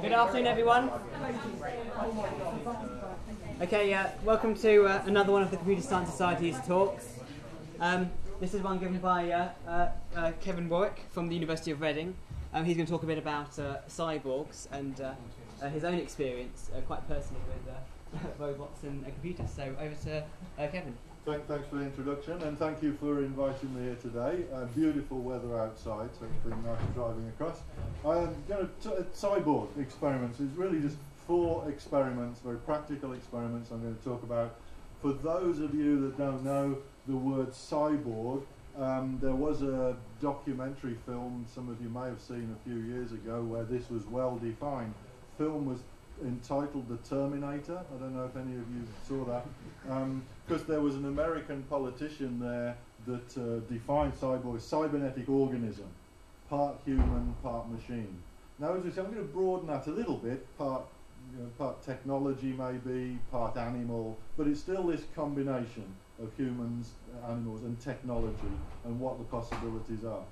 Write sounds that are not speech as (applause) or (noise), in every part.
Good afternoon, everyone. Okay, uh, welcome to uh, another one of the Computer Science Society's talks. Um, this is one given by uh, uh, uh Kevin Warwick from the University of Reading. Um, he's going to talk a bit about uh, cyborgs and his own experience, quite personally, with (laughs) robots and computers. So over to Kevin. Thank, thanks for the introduction and thank you for inviting me here today. Uh, beautiful weather outside, so it's been nice driving across. I'm going to uh, cyborg experiments. It's really just four experiments, very practical experiments I'm going to talk about. For those of you that don't know the word cyborg, um, there was a documentary film some of you may have seen a few years ago where this was well defined. Film was entitled The Terminator. I don't know if any of you saw that. Because um, there was an American politician there that uh, defined cyborg as cybernetic organism, part human, part machine. Now, as we say, I'm going to broaden that a little bit, part, you know, part technology maybe, part animal, but it's still this combination of humans, animals, and technology and what the possibilities are.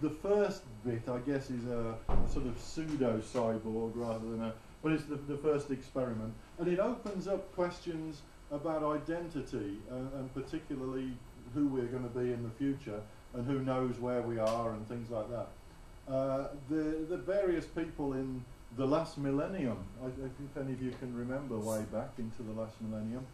The first bit, I guess, is a, a sort of pseudo cyborg rather than a but it's the, the first experiment. And it opens up questions about identity uh, and particularly who we're going to be in the future and who knows where we are and things like that. Uh, the, the various people in the last millennium, I, I think any of you can remember way back into the last millennium,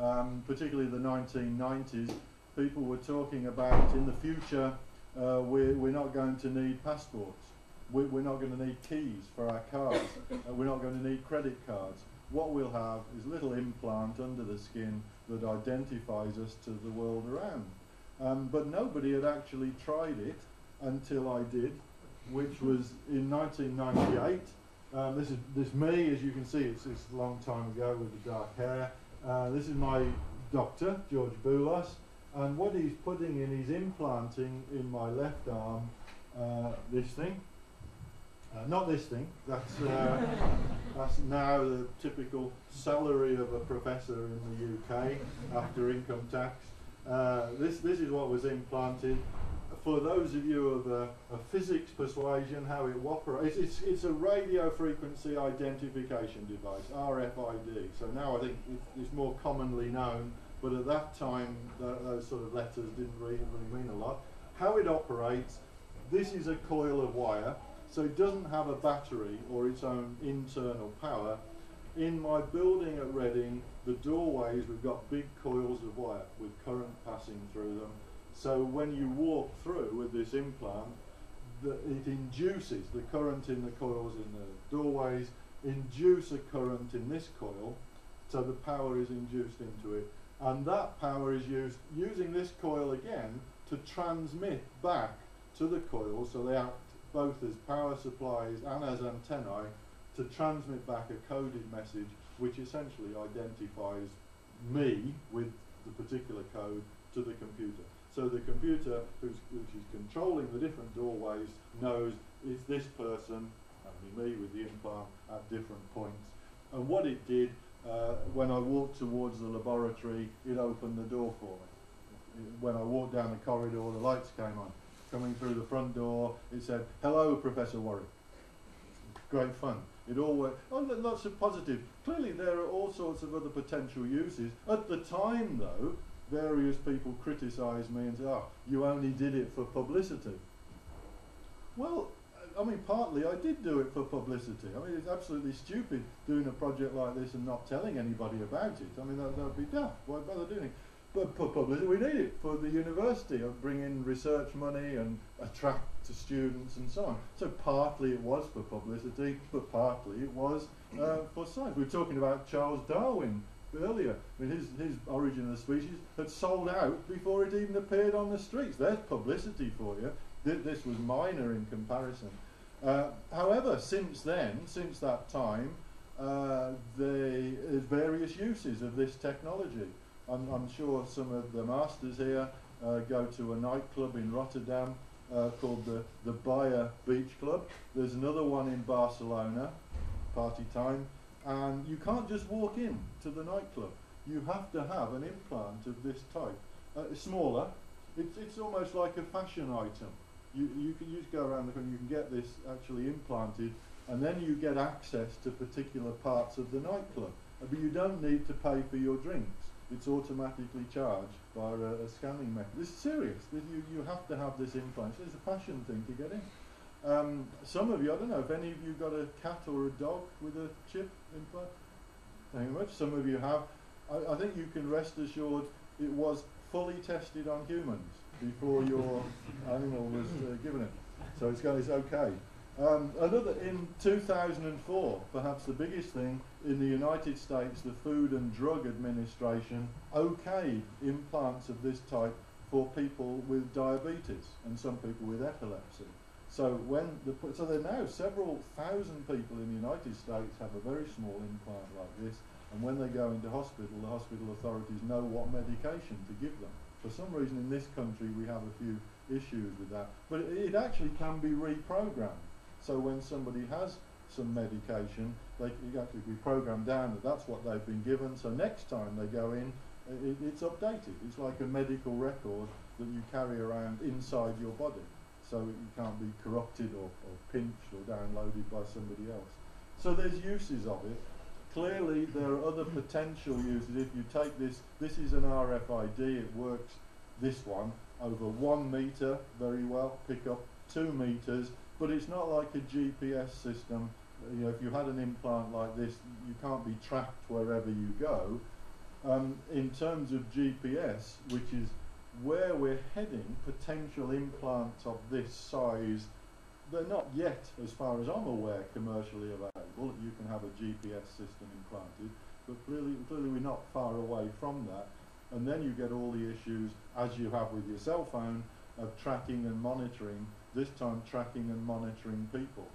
um, particularly the 1990s, people were talking about in the future uh, we're, we're not going to need passports we, we're not going to need keys for our cars. (laughs) uh, we're not going to need credit cards. What we'll have is a little implant under the skin that identifies us to the world around. Um, but nobody had actually tried it until I did, which was in 1998. Um, this is this me, as you can see, it's, it's a long time ago with the dark hair. Uh, this is my doctor, George Boulos, and what he's putting in, he's implanting in my left arm uh, this thing. Uh, not this thing. That's uh, (laughs) that's now the typical salary of a professor in the UK after income tax. Uh, this this is what was implanted. For those of you of a, a physics persuasion, how it operates, it's, it's a radio frequency identification device, RFID. So now I think it's, it's more commonly known, but at that time th those sort of letters didn't really, really mean a lot. How it operates, this is a coil of wire so it doesn't have a battery or its own internal power. In my building at Reading, the doorways, we've got big coils of wire with current passing through them. So when you walk through with this implant, the, it induces the current in the coils in the doorways, induce a current in this coil, so the power is induced into it. And that power is used using this coil again to transmit back to the coil so they act both as power supplies and as antennae to transmit back a coded message which essentially identifies me with the particular code to the computer. So the computer, who's, which is controlling the different doorways, knows it's this person, only me with the implant, at different points. And what it did, uh, when I walked towards the laboratory, it opened the door for me. When I walked down the corridor, the lights came on coming through the front door. It said, hello, Professor Warwick. Great fun. It all worked. Oh, lots of positive. Clearly, there are all sorts of other potential uses. At the time, though, various people criticised me and said, oh, you only did it for publicity. Well, I mean, partly I did do it for publicity. I mean, it's absolutely stupid doing a project like this and not telling anybody about it. I mean, that would be daft. Why bother doing it? But for publicity, we need it for the university of bringing research money and attract to students and so on. So partly it was for publicity, but partly it was uh, for science. We were talking about Charles Darwin earlier. I mean, his, his Origin of the Species had sold out before it even appeared on the streets. There's publicity for you. Th this was minor in comparison. Uh, however, since then, since that time, uh, there's various uses of this technology. I'm, I'm sure some of the masters here uh, go to a nightclub in Rotterdam uh, called the, the Baja Beach Club. There's another one in Barcelona, party time, and you can't just walk in to the nightclub. You have to have an implant of this type. Uh, smaller, it's, it's almost like a fashion item. you, you can just go around the corner, you can get this actually implanted, and then you get access to particular parts of the nightclub. Uh, But you don't need to pay for your drinks. It's automatically charged by a, a scanning method. This is serious. You, you have to have this implant. It's a passion thing to get in. Um, some of you, I don't know if any of you got a cat or a dog with a chip implant. Thank you much. Some of you have. I, I think you can rest assured it was fully tested on humans before your (laughs) animal was uh, given it. So it's, got, it's okay. Um, another in 2004, perhaps the biggest thing in the United States, the Food and Drug Administration okayed implants of this type for people with diabetes and some people with epilepsy. So when the so there are now several thousand people in the United States have a very small implant like this, and when they go into hospital, the hospital authorities know what medication to give them. For some reason, in this country, we have a few issues with that, but it, it actually can be reprogrammed. So when somebody has some medication, they can actually be programmed down that that's what they've been given. So next time they go in, it, it's updated. It's like a medical record that you carry around inside your body so it can't be corrupted or, or pinched or downloaded by somebody else. So there's uses of it. Clearly, there are other potential uses. If you take this, this is an RFID. It works. This one over one meter very well. Pick up two meters, but it's not like a GPS system. You know, if you had an implant like this, you can't be tracked wherever you go. Um, in terms of GPS, which is where we're heading, potential implants of this size, they're not yet, as far as I'm aware, commercially available. You can have a GPS system implanted, but clearly, clearly we're not far away from that. And then you get all the issues, as you have with your cell phone, of tracking and monitoring, this time tracking and monitoring people,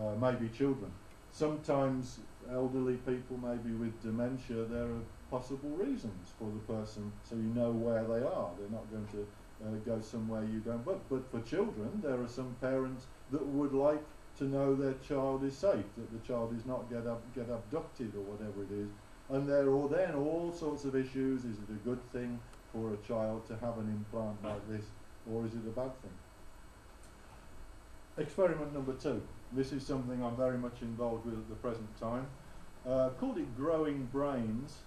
uh, maybe children. Sometimes elderly people, maybe with dementia, there are possible reasons for the person, so you know where they are. They're not going to uh, go somewhere you don't. But but for children, there are some parents that would like to know their child is safe, that the child is not get up, get abducted or whatever it is. And there are then all sorts of issues. Is it a good thing for a child to have an implant like this, or is it a bad thing? Experiment number two. This is something I'm very much involved with at the present time. Uh, called it Growing Brains.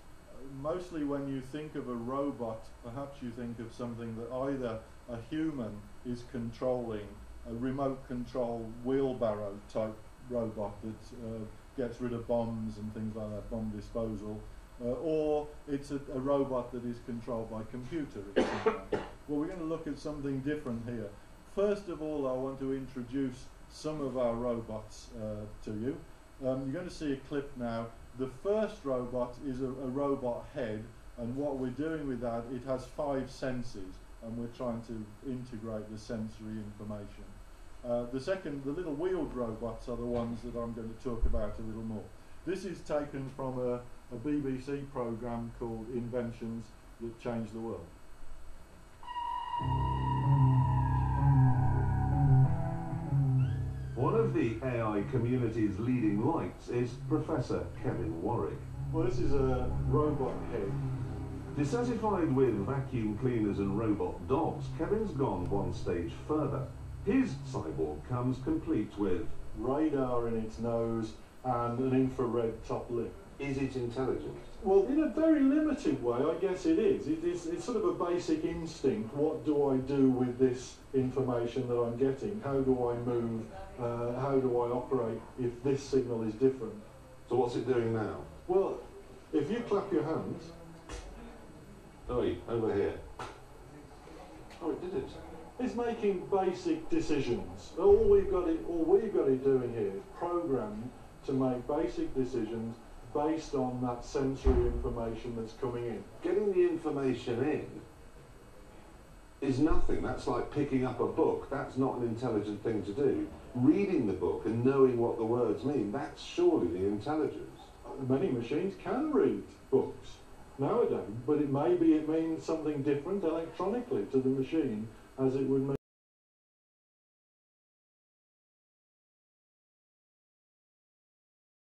Mostly when you think of a robot, perhaps you think of something that either a human is controlling, a remote control wheelbarrow type robot that uh, gets rid of bombs and things like that, bomb disposal, uh, or it's a, a robot that is controlled by computer. (coughs) well, we're going to look at something different here. First of all, I want to introduce some of our robots uh, to you. Um, you're going to see a clip now. The first robot is a, a robot head, and what we're doing with that, it has five senses, and we're trying to integrate the sensory information. Uh, the second, the little wheeled robots are the ones that I'm going to talk about a little more. This is taken from a, a BBC program called Inventions That Change the World. One of the AI community's leading lights is Professor Kevin Warwick. Well, this is a robot head. Dissatisfied with vacuum cleaners and robot dogs, Kevin's gone one stage further. His cyborg comes complete with radar in its nose and an infrared top lip. Is it intelligent? Well, in a very limited way, I guess it is. It is it's sort of a basic instinct. What do I do with this information that I'm getting? How do I move? Uh, how do I operate if this signal is different? So what's it doing now? Well, if you clap your hands, Oi, over here. Oh, it did it. it's making basic decisions. All we've got it, all we've got it doing here is programmed to make basic decisions based on that sensory information that's coming in. Getting the information in is nothing. That's like picking up a book. That's not an intelligent thing to do. Reading the book and knowing what the words mean, that's surely the intelligence. many machines can read books nowadays, but it maybe it means something different electronically to the machine as it would mean